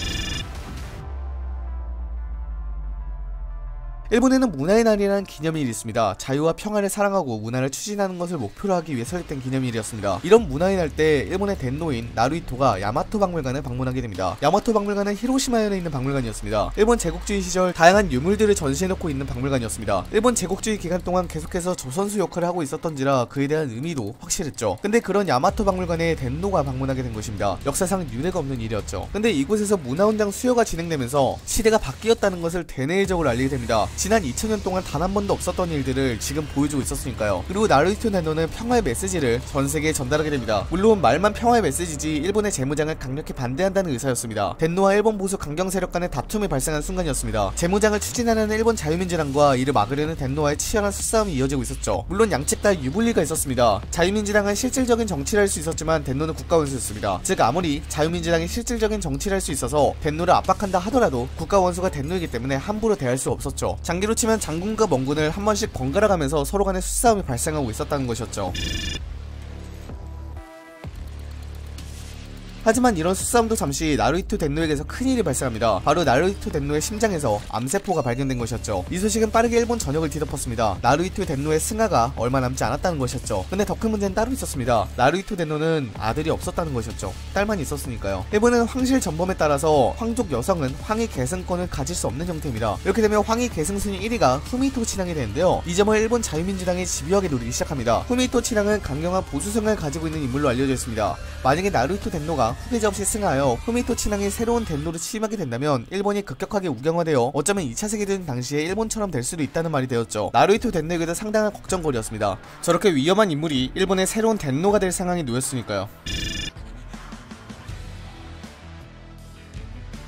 일본에는 문화의 날이라는 기념일이 있습니다. 자유와 평화를 사랑하고 문화를 추진하는 것을 목표로 하기 위해 설립된 기념일이었습니다. 이런 문화의 날 때 일본의 덴노인 나루히토가 야마토 박물관을 방문하게 됩니다. 야마토 박물관은 히로시마현에 있는 박물관이었습니다. 일본 제국주의 시절 다양한 유물들을 전시해놓고 있는 박물관이었습니다. 일본 제국주의 기간 동안 계속해서 조선수 역할을 하고 있었던지라 그에 대한 의미도 확실했죠. 근데 그런 야마토 박물관에 덴노가 방문하게 된 것입니다. 역사상 유례가 없는 일이었죠. 근데 이곳에서 문화훈장 수요가 진행되면서 시대가 바뀌었다는 것을 대내적으로 알리게 됩니다. 지난 2000년 동안 단 한 번도 없었던 일들을 지금 보여주고 있었으니까요. 그리고 나루히토 넨노는 평화의 메시지를 전 세계에 전달하게 됩니다. 물론 말만 평화의 메시지지 일본의 재무장을 강력히 반대한다는 의사였습니다. 덴노와 일본 보수 강경 세력 간의 다툼이 발생한 순간이었습니다. 재무장을 추진하려는 일본 자유민주당과 이를 막으려는 덴노와의 치열한 수싸움이 이어지고 있었죠. 물론 양측 다 유불리가 있었습니다. 자유민주당은 실질적인 정치를 할 수 있었지만 덴노는 국가원수였습니다. 즉 아무리 자유민주당이 실질적인 정치를 할 수 있어서 덴노를 압박한다 하더라도 국가원수가 덴노이기 때문에 함부로 대할 수 없었죠. 장기로 치면 장군과 멍군을 한 번씩 번갈아 가면서 서로 간의 수싸움이 발생하고 있었다는 것이었죠. 하지만 이런 수싸움도 잠시 나루히토 덴노에게서 큰일이 발생합니다. 바로 나루히토 덴노의 심장에서 암세포가 발견된 것이었죠. 이 소식은 빠르게 일본 전역을 뒤덮었습니다. 나루히토 덴노의 승하가 얼마 남지 않았다는 것이었죠. 근데 더 큰 문제는 따로 있었습니다. 나루히토 덴노는 아들이 없었다는 것이었죠. 딸만 있었으니까요. 일본은 황실 전범에 따라서 황족 여성은 황위 계승권을 가질 수 없는 형태입니다. 이렇게 되면 황위 계승순위 1위가 후미토 친왕이 되는데요. 이 점을 일본 자유민주당이 집요하게 노리기 시작합니다. 후미토 친왕은 강경한 보수성을 가지고 있는 인물로 알려져 있습니다. 만약에 나루히토 덴노가 후계자 없이 승하여 후미토 친왕이 새로운 덴노를 취임하게 된다면 일본이 급격하게 우경화되어 어쩌면 2차 세계대전 당시에 일본처럼 될 수도 있다는 말이 되었죠. 나루히토 덴노에게도 상당한 걱정거리였습니다. 저렇게 위험한 인물이 일본의 새로운 덴노가 될 상황이 놓였으니까요.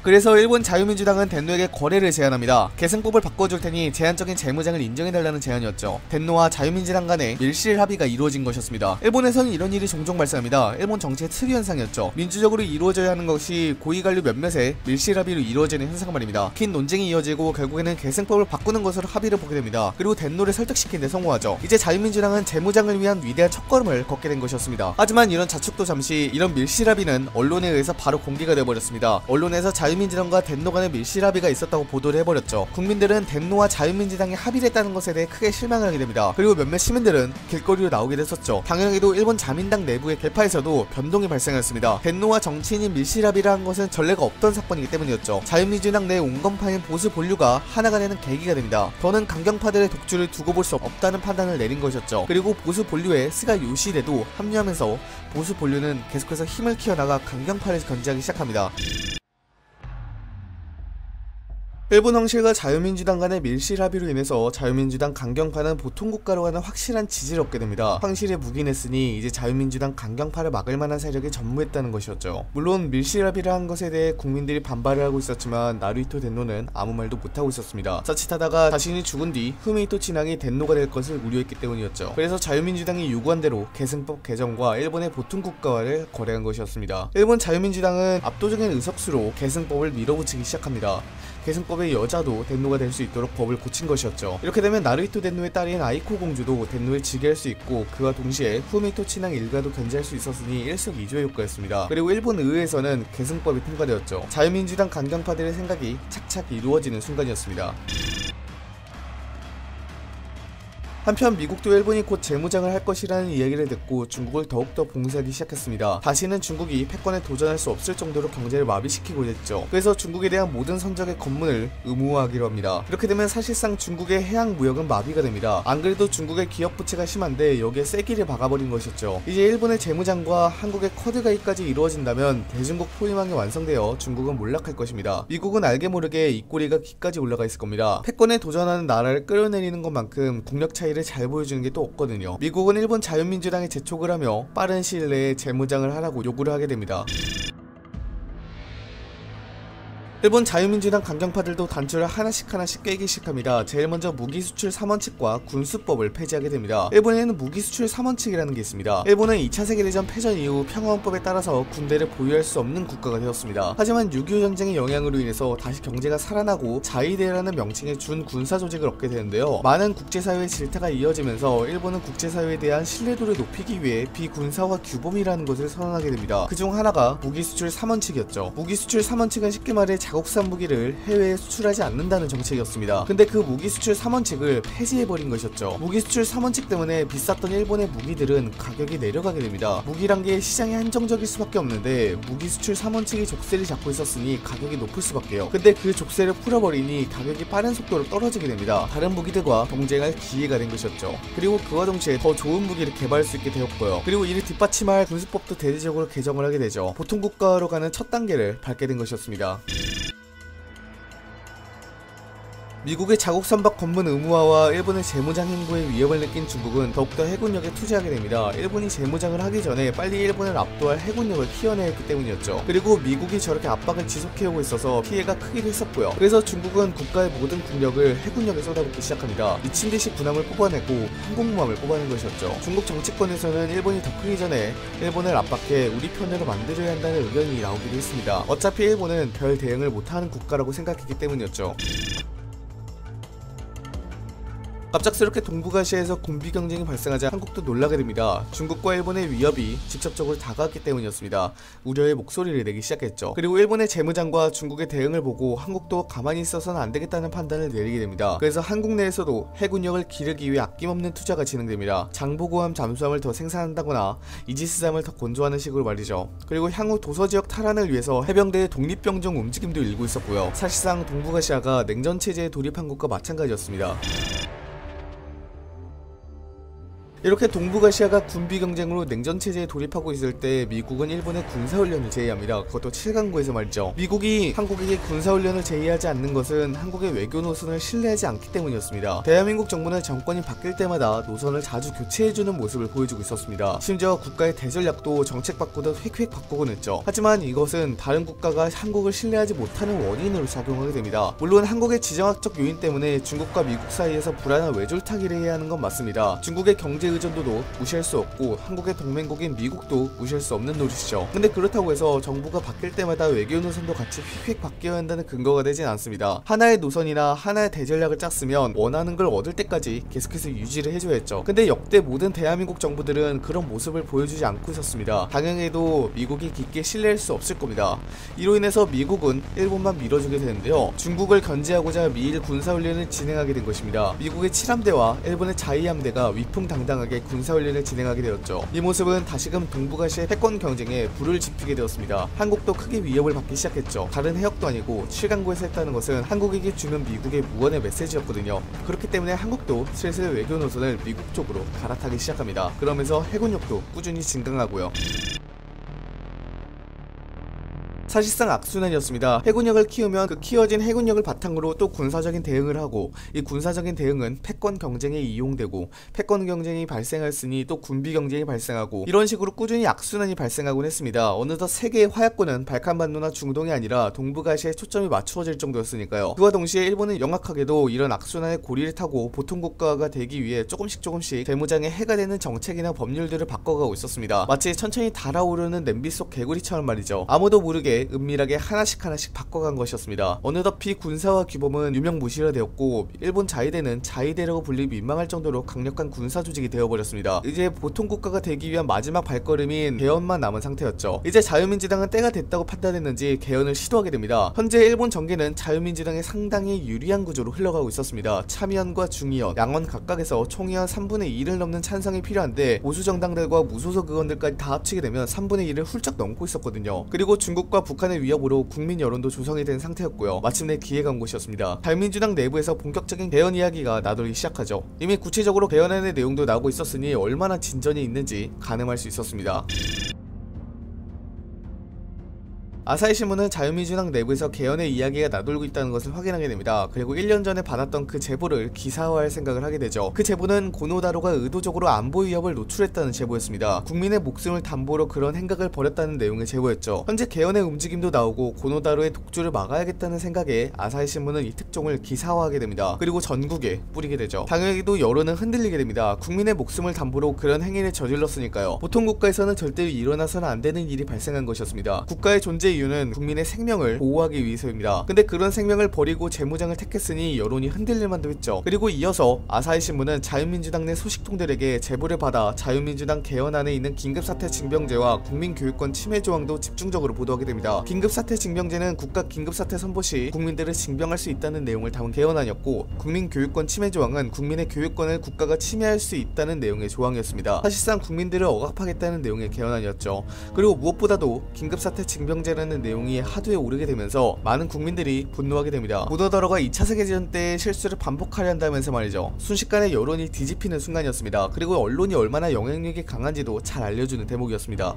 그래서 일본 자유민주당은 덴노에게 거래를 제안합니다. 계승법을 바꿔줄 테니 제한적인 재무장을 인정해달라는 제안이었죠. 덴노와 자유민주당 간의 밀실 합의가 이루어진 것이었습니다. 일본에서는 이런 일이 종종 발생합니다. 일본 정치의 특유 현상이었죠. 민주적으로 이루어져야 하는 것이 고위관료 몇몇의 밀실 합의로 이루어지는 현상 말입니다. 긴 논쟁이 이어지고 결국에는 계승법을 바꾸는 것으로 합의를 보게 됩니다. 그리고 덴노를 설득시킨 데 성공하죠. 이제 자유민주당은 재무장을 위한 위대한 첫걸음을 걷게 된 것이었습니다. 하지만 이런 자축도 잠시 이런 밀실 합의는 언론에 의해서 바로 공개가 되어버렸습니다. 언론에서 자유 자유민주당과 덴노 간의 밀실합의가 있었다고 보도를 해버렸죠. 국민들은 덴노와 자유민주당이 합의를 했다는 것에 대해 크게 실망을 하게 됩니다. 그리고 몇몇 시민들은 길거리로 나오게 됐었죠. 당연하게도 일본 자민당 내부의 계파에서도 변동이 발생했습니다. 덴노와 정치인이 밀실합의를 한 것은 전례가 없던 사건이기 때문이었죠. 자유민주당 내 온건파인 보수 본류가 하나가 되는 계기가 됩니다. 더는 강경파들의 독주를 두고 볼 수 없다는 판단을 내린 것이었죠. 그리고 보수 본류의 스가 요시히데도 합류하면서 보수 본류는 계속해서 힘을 키워나가 강경파를 견제하기 시작합니다. 일본 황실과 자유민주당 간의 밀실 합의로 인해서 자유민주당 강경파는 보통 국가로 가는 확실한 지지를 얻게 됩니다. 황실에 묵인했으니 이제 자유민주당 강경파를 막을 만한 세력이 전무했다는 것이었죠. 물론 밀실 합의를 한 것에 대해 국민들이 반발을 하고 있었지만 나루히토 덴노는 아무 말도 못하고 있었습니다. 자칫하다가 자신이 죽은 뒤 후미토 친왕이 덴노가 될 것을 우려했기 때문이었죠. 그래서 자유민주당이 요구한 대로 계승법 개정과 일본의 보통 국가와를 거래한 것이었습니다. 일본 자유민주당은 압도적인 의석수로 계승법을 밀어붙이기 시작합니다. 계승법의 여자도 덴노가 될 수 있도록 법을 고친 것이었죠. 이렇게 되면 나루히토 덴노의 딸인 아이코 공주도 덴노를 지게할 수 있고 그와 동시에 후미토 친왕 일가도 견제할 수 있었으니 일석이조의 효과였습니다. 그리고 일본 의회에서는 계승법이 통과되었죠. 자유민주당 강경파들의 생각이 착착 이루어지는 순간이었습니다. 한편 미국도 일본이 곧 재무장을 할 것이라는 이야기를 듣고 중국을 더욱더 봉쇄하기 시작했습니다. 다시는 중국이 패권에 도전할 수 없을 정도로 경제를 마비시키고 있죠. 그래서 중국에 대한 모든 선적의 검문을 의무화하기로 합니다. 이렇게 되면 사실상 중국의 해양 무역은 마비가 됩니다. 안 그래도 중국의 기업 부채가 심한데 여기에 쐐기를 박아버린 것이었죠. 이제 일본의 재무장과 한국의 쿼드가이까지 이루어진다면 대중국 포위망이 완성되어 중국은 몰락할 것입니다. 미국은 알게 모르게 입꼬리가 귀까지 올라가 있을 겁니다. 패권에 도전하는 나라를 끌어내리는 것만큼 국력 차이 를 잘 보여주는 게 또 없거든요. 미국은 일본 자유민주당에 재촉을 하며 빠른 시일 내에 재무장을 하라고 요구를 하게 됩니다. 일본 자유민주당 강경파들도 단추를 하나씩 하나씩 깨기 시작합니다. 제일 먼저 무기 수출 3원칙과 군수법을 폐지하게 됩니다. 일본에는 무기 수출 3원칙이라는 게 있습니다. 일본은 2차 세계대전 패전 이후 평화헌법에 따라서 군대를 보유할 수 없는 국가가 되었습니다. 하지만 6.25 전쟁의 영향으로 인해서 다시 경제가 살아나고 자위대라는 명칭의 준 군사 조직을 얻게 되는데요. 많은 국제사회의 질타가 이어지면서 일본은 국제사회에 대한 신뢰도를 높이기 위해 비군사화 규범이라는 것을 선언하게 됩니다. 그중 하나가 무기 수출 3원칙이었죠. 무기 수출 3원칙은 쉽게 말해 자국산 무기를 해외에 수출하지 않는다는 정책이었습니다. 근데 그 무기 수출 3원칙을 폐지해버린 것이었죠. 무기 수출 3원칙 때문에 비쌌던 일본의 무기들은 가격이 내려가게 됩니다. 무기란 게 시장이 한정적일 수밖에 없는데 무기 수출 3원칙이 족쇄를 잡고 있었으니 가격이 높을 수밖에요. 근데 그 족쇄를 풀어버리니 가격이 빠른 속도로 떨어지게 됩니다. 다른 무기들과 경쟁할 기회가 된 것이었죠. 그리고 그와 동시에 더 좋은 무기를 개발할 수 있게 되었고요. 그리고 이를 뒷받침할 군수법도 대대적으로 개정을 하게 되죠. 보통 국가로 가는 첫 단계를 밟게 된 것이었습니다. 미국의 자국 선박 검문 의무화와 일본의 재무장 행보의 위협을 느낀 중국은 더욱더 해군력에 투자하게 됩니다. 일본이 재무장을 하기 전에 빨리 일본을 압도할 해군력을 키워내야 했기 때문이었죠. 그리고 미국이 저렇게 압박을 지속해오고 있어서 피해가 크기도 했었고요. 그래서 중국은 국가의 모든 국력을 해군력에 쏟아붓기 시작합니다. 미친 듯이 군함을 뽑아내고 항공모함을 뽑아낸 것이었죠. 중국 정치권에서는 일본이 더 크기 전에 일본을 압박해 우리 편으로 만들어야 한다는 의견이 나오기도 했습니다. 어차피 일본은 별 대응을 못하는 국가라고 생각했기 때문이었죠. 갑작스럽게 동북아시아에서 군비 경쟁이 발생하자 한국도 놀라게 됩니다. 중국과 일본의 위협이 직접적으로 다가왔기 때문이었습니다. 우려의 목소리를 내기 시작했죠. 그리고 일본의 재무장과 중국의 대응을 보고 한국도 가만히 있어서는 안 되겠다는 판단을 내리게 됩니다. 그래서 한국 내에서도 해군력을 기르기 위해 아낌없는 투자가 진행됩니다. 장보고함 잠수함을 더 생산한다거나 이지스함을 더 건조하는 식으로 말이죠. 그리고 향후 도서 지역 탈환을 위해서 해병대의 독립병정 움직임도 일고 있었고요. 사실상 동북아시아가 냉전 체제에 돌입한 것과 마찬가지였습니다. 이렇게 동북아시아가 군비 경쟁으로 냉전 체제에 돌입하고 있을 때 미국은 일본의 군사 훈련을 제의합니다. 그것도 7강구에서 말이죠. 미국이 한국에게 군사 훈련을 제의하지 않는 것은 한국의 외교 노선을 신뢰하지 않기 때문이었습니다. 대한민국 정부는 정권이 바뀔 때마다 노선을 자주 교체해주는 모습을 보여주고 있었습니다. 심지어 국가의 대전략도 정책 바꾸듯 획획 바꾸곤 했죠. 하지만 이것은 다른 국가가 한국을 신뢰하지 못하는 원인으로 작용하게 됩니다. 물론 한국의 지정학적 요인 때문에 중국과 미국 사이에서 불안한 외줄타기를 해야 하는 건 맞습니다. 중국의 경제 의존도도 무시할 수 없고 한국의 동맹국인 미국도 무시할 수 없는 노릇이죠. 근데 그렇다고 해서 정부가 바뀔 때마다 외교 노선도 같이 휙휙 바뀌어야 한다는 근거가 되진 않습니다. 하나의 노선이나 하나의 대전략을 짰으면 원하는 걸 얻을 때까지 계속해서 유지를 해줘야 했죠. 근데 역대 모든 대한민국 정부들은 그런 모습을 보여주지 않고 있었습니다. 당연히도 미국이 깊게 신뢰할 수 없을 겁니다. 이로 인해서 미국은 일본만 밀어주게 되는데요. 중국을 견제하고자 미일 군사훈련을 진행하게 된 것입니다. 미국의 7함대와 일본의 자위함대가 위풍당당 하게 군사훈련을 진행하게 되었죠. 이 모습은 다시금 동북아시아 패권 경쟁에 불을 지피게 되었습니다. 한국도 크게 위협을 받기 시작했죠. 다른 해역도 아니고 7강구에서 했다는 것은 한국에게 주는 미국의 무언의 메시지였거든요. 그렇기 때문에 한국도 슬슬 외교 노선을 미국 쪽으로 갈아타기 시작합니다. 그러면서 해군력도 꾸준히 증강하고요. 사실상 악순환이었습니다. 해군력을 키우면 그 키워진 해군력을 바탕으로 또 군사적인 대응을 하고 이 군사적인 대응은 패권 경쟁에 이용되고 패권 경쟁이 발생했으니 또 군비 경쟁이 발생하고 이런 식으로 꾸준히 악순환이 발생하곤 했습니다. 어느덧 세계의 화약권은 발칸반도나 중동이 아니라 동북아시아에 초점이 맞추어질 정도였으니까요. 그와 동시에 일본은 영악하게도 이런 악순환의 고리를 타고 보통 국가가 되기 위해 조금씩 조금씩 재무장에 해가 되는 정책이나 법률들을 바꿔가고 있었습니다. 마치 천천히 달아오르는 냄비 속 개구리처럼 말이죠. 아무도 모르게 은밀하게 하나씩 하나씩 바꿔간 것이었습니다. 어느덧이 군사와 규범은 유명무실화 되었고 일본 자위대는 자위대라고 불리 민망할 정도로 강력한 군사 조직이 되어버렸습니다. 이제 보통 국가가 되기 위한 마지막 발걸음인 개헌만 남은 상태였죠. 이제 자유민주당은 때가 됐다고 판단했는지 개헌을 시도하게 됩니다. 현재 일본 정계는 자유민주당에 상당히 유리한 구조로 흘러가고 있었습니다. 참의원과 중의원, 양원 각각에서 총의원 3분의 2를 넘는 찬성이 필요한데 보수 정당들과 무소속 의원들까지 다 합치게 되면 3분의 1을 훌쩍 넘고 있었거든요. 그리고 중국과 북 한의 위협으로 국민 여론도 조성이 된 상태였고요. 마침내 기회가 온 것이었습니다. 자유민주당 내부에서 본격적인 개헌 이야기가 나돌기 시작하죠. 이미 구체적으로 개헌안의 내용도 나오고 있었으니 얼마나 진전이 있는지 가늠할 수 있었습니다. 아사히 신문은 자유민주당 내부에서 개헌의 이야기가 나돌고 있다는 것을 확인하게 됩니다. 그리고 1년 전에 받았던 그 제보를 기사화할 생각을 하게 되죠. 그 제보는 고노다로가 의도적으로 안보 위협을 노출했다는 제보였습니다. 국민의 목숨을 담보로 그런 행각을 벌였다는 내용의 제보였죠. 현재 개헌의 움직임도 나오고 고노다로의 독주를 막아야겠다는 생각에 아사히 신문은 이 특종을 기사화하게 됩니다. 그리고 전국에 뿌리게 되죠. 당연히도 여론은 흔들리게 됩니다. 국민의 목숨을 담보로 그런 행위를 저질렀으니까요. 보통 국가에서는 절대로 일어나서는 안 되는 일이 발생한 것이었습니다. 국가의 존재 이유는 국민의 생명을 보호하기 위해서입니다. 근데 그런 생명을 버리고 재무장을 택했으니 여론이 흔들릴 만도 했죠. 그리고 이어서 아사히 신문은 자유민주당 내 소식통들에게 제보를 받아 자유민주당 개헌 안에 있는 긴급사태 징병제와 국민교육권 침해 조항도 집중적으로 보도하게 됩니다. 긴급사태 징병제는 국가 긴급사태 선포 시 국민들을 징병할 수 있다는 내용을 담은 개헌안이었고 국민교육권 침해 조항은 국민의 교육권을 국가가 침해할 수 있다는 내용의 조항이었습니다. 사실상 국민들을 억압하겠다는 내용의 개헌안이었죠. 그리고 무엇보다도 긴급사태 징병제는 있다는 내용이 하도에 오르게 되면서 많은 국민들이 분노하게 됩니다. 보더더러가 2차 세계대전 때 실수를 반복하려 한다면서 말이죠. 순식간에 여론이 뒤집히는 순간이었습니다. 그리고 언론이 얼마나 영향력이 강한지도 잘 알려주는 대목이었습니다.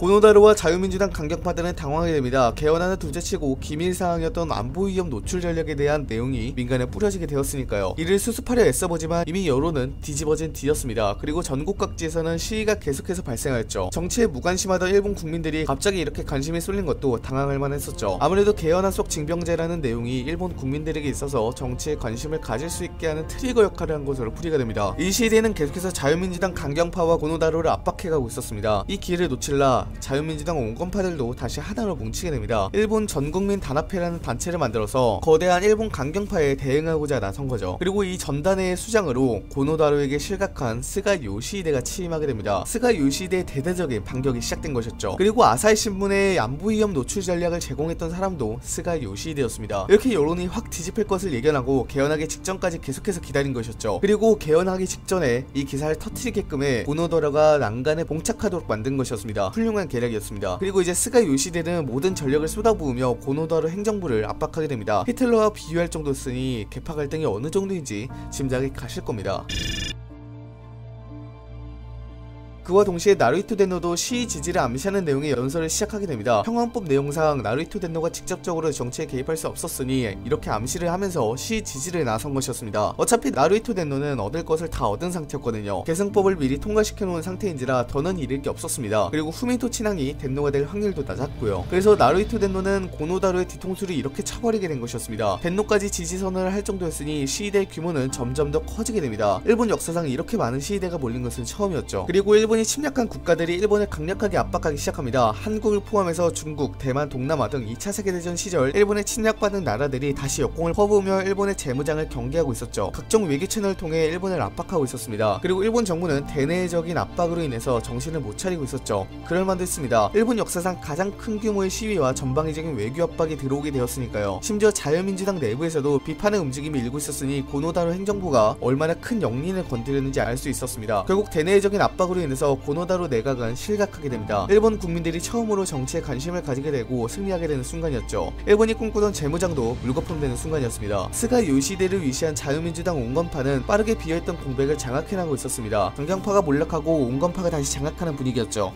고노다루와 자유민주당 강경파들은 당황하게 됩니다. 개헌안을 둘째치고 기밀 사항이었던 안보 위협 노출 전략에 대한 내용이 민간에 뿌려지게 되었으니까요. 이를 수습하려 애써보지만 이미 여론은 뒤집어진 뒤였습니다. 그리고 전국 각지에서는 시위가 계속해서 발생하였죠. 정치에 무관심하던 일본 국민들이 갑자기 이렇게 관심이 쏠린 것도 당황할 만했었죠. 아무래도 개헌안 속 징병제라는 내용이 일본 국민들에게 있어서 정치에 관심을 가질 수 있게 하는 트리거 역할을 한 것으로 풀이가 됩니다. 이 시대에는 계속해서 자유민주당 강경파와 고노다루를 압박해가고 있었습니다. 이 기회를 놓칠라 자유민주당 온건파들도 다시 하나로 뭉치게 됩니다. 일본 전국민 단합회라는 단체를 만들어서 거대한 일본 강경파에 대응하고자 나선 거죠. 그리고 이 전단의 수장으로 고노다로에게 실각한 스가 요시히데가 취임하게 됩니다. 스가 요시히데의 대대적인 반격이 시작된 것이었죠. 그리고 아사히 신문의 안보 위험 노출 전략을 제공했던 사람도 스가 요시히데였습니다. 이렇게 여론이 확 뒤집힐 것을 예견하고 개헌하기 직전까지 계속해서 기다린 것이었죠. 그리고 개헌하기 직전에 이 기사를 터트리게끔 해 고노 다로가 난관에 봉착하도록 만든 것이었습니다. 훌륭한 훌륭한 계략이었습니다. 그리고 이제 스가 요시히데는 모든 전력을 쏟아부으며 고노 다로 행정부를 압박하게 됩니다. 히틀러와 비교할 정도였으니 계파 갈등이 어느 정도인지 짐작이 가실 겁니다. 그와 동시에 나루이토 덴노도 시위 지지를 암시하는 내용의 연설을 시작하게 됩니다. 평화헌법 내용상 나루이토 덴노가 직접적으로 정치에 개입할 수 없었으니 이렇게 암시를 하면서 시위 지지를 나선 것이었습니다. 어차피 나루이토 덴노는 얻을 것을 다 얻은 상태였거든요. 계승법을 미리 통과시켜 놓은 상태인지라 더는 잃을 게 없었습니다. 그리고 후미토 친왕이 덴노가 될 확률도 낮았고요. 그래서 나루이토 덴노는 고노다루의 뒤통수를 이렇게 쳐버리게 된 것이었습니다. 덴노까지 지지선언을 할 정도였으니 시위대 규모는 점점 더 커지게 됩니다. 일본 역사상 이렇게 많은 시위대가 몰린 것은 처음이었죠. 그리고 일본 일본이 침략한 국가들이 일본을 강력하게 압박하기 시작합니다. 한국을 포함해서 중국, 대만, 동남아 등 2차 세계대전 시절 일본에 침략받은 나라들이 다시 역공을 퍼부으며 일본의 재무장을 경계하고 있었죠. 각종 외교 채널을 통해 일본을 압박하고 있었습니다. 그리고 일본 정부는 대내적인 압박으로 인해서 정신을 못 차리고 있었죠. 그럴 만도 했습니다. 일본 역사상 가장 큰 규모의 시위와 전방위적인 외교 압박이 들어오게 되었으니까요. 심지어 자유민주당 내부에서도 비판의 움직임이 일고 있었으니 고노 다로 행정부가 얼마나 큰 역린을 건드렸는지 알 수 있었습니다. 결국 대내적인 압박으로 인해서 고노 다로 내각은 실각하게 됩니다. 일본 국민들이 처음으로 정치에 관심을 가지게 되고 승리하게 되는 순간이었죠. 일본이 꿈꾸던 재무장도 물거품되는 순간이었습니다. 스가 요시히데를 위시한 자유민주당 온건파는 빠르게 비어있던 공백을 장악해나가고 있었습니다. 강경파가 몰락하고 온건파가 다시 장악하는 분위기였죠.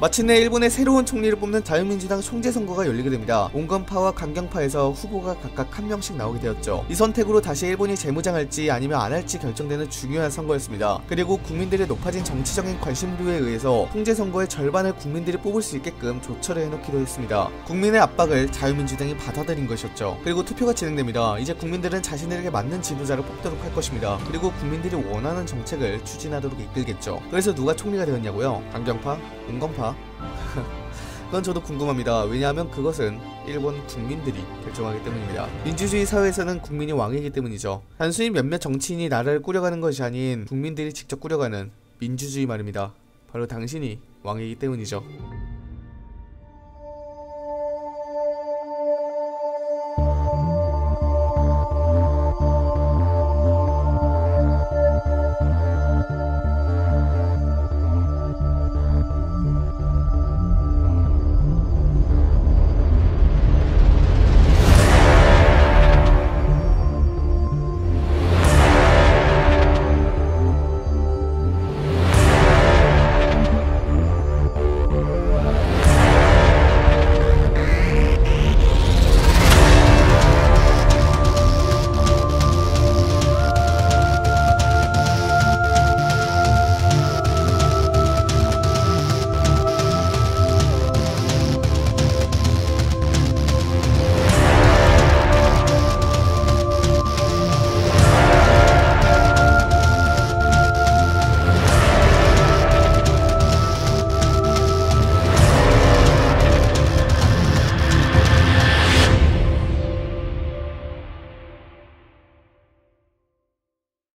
마침내 일본의 새로운 총리를 뽑는 자유민주당 총재 선거가 열리게 됩니다. 온건파와 강경파에서 후보가 각각 한 명씩 나오게 되었죠. 이 선택으로 다시 일본이 재무장할지 아니면 안 할지 결정되는 중요한 선거였습니다. 그리고 국민들의 높아진 정치적인 관심도에 의해서 총재 선거의 절반을 국민들이 뽑을 수 있게끔 조처를 해놓기로 했습니다. 국민의 압박을 자유민주당이 받아들인 것이었죠. 그리고 투표가 진행됩니다. 이제 국민들은 자신들에게 맞는 지도자를 뽑도록 할 것입니다. 그리고 국민들이 원하는 정책을 추진하도록 이끌겠죠. 그래서 누가 총리가 되었냐고요? 강경파? 온건파? 그건 저도 궁금합니다. 왜냐하면 그것은 일본 국민들이 결정하기 때문입니다. 민주주의 사회에서는 국민이 왕이기 때문이죠. 단순히 몇몇 정치인이 나라를 꾸려가는 것이 아닌 국민들이 직접 꾸려가는 민주주의 말입니다. 바로 당신이 왕이기 때문이죠.